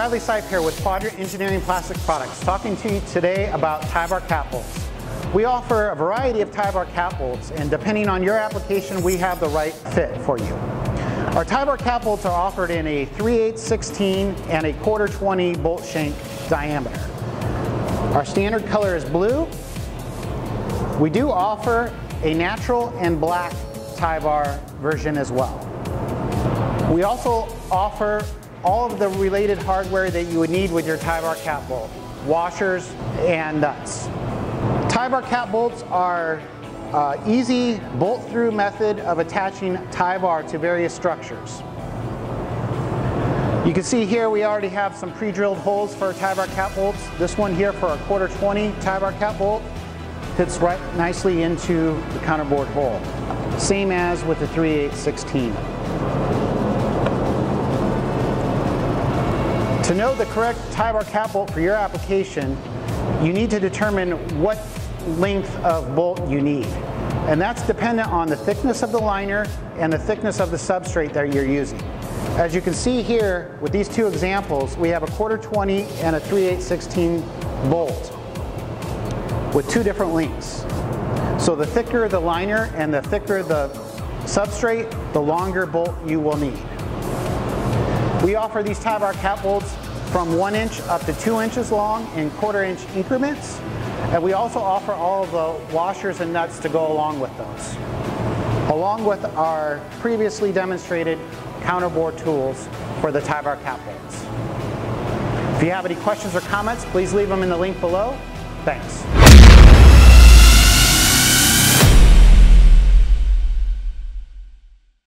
Bradley Sipe here with Quadrant Engineering Plastic Products, talking to you today about Tivar cap bolts. We offer a variety of Tivar cap bolts, and depending on your application, we have the right fit for you. Our Tivar cap bolts are offered in a 3 8 16 and a quarter 20 bolt shank diameter. Our standard color is blue. We do offer a natural and black Tivar version as well. We also offer all of the related hardware that you would need with your Tivar cap bolt, washers and nuts. Tivar cap bolts are uh, easy bolt through method of attaching Tivar to various structures. You can see here we already have some pre-drilled holes for Tivar cap bolts. This one here for a quarter 20 Tivar cap bolt fits right nicely into the counterbore hole. Same as with the 3 To know the correct Tivar cap bolt for your application, you need to determine what length of bolt you need. And that's dependent on the thickness of the liner and the thickness of the substrate that you're using. As you can see here with these two examples, we have a quarter 20 and a 3 8 16 bolt with two different lengths. So the thicker the liner and the thicker the substrate, the longer bolt you will need. We offer these Tivar cap bolts from one inch up to two inches long in quarter inch increments. And we also offer all of the washers and nuts to go along with those, along with our previously demonstrated counterbore tools for the Tivar cap bolts. If you have any questions or comments, please leave them in the link below. Thanks.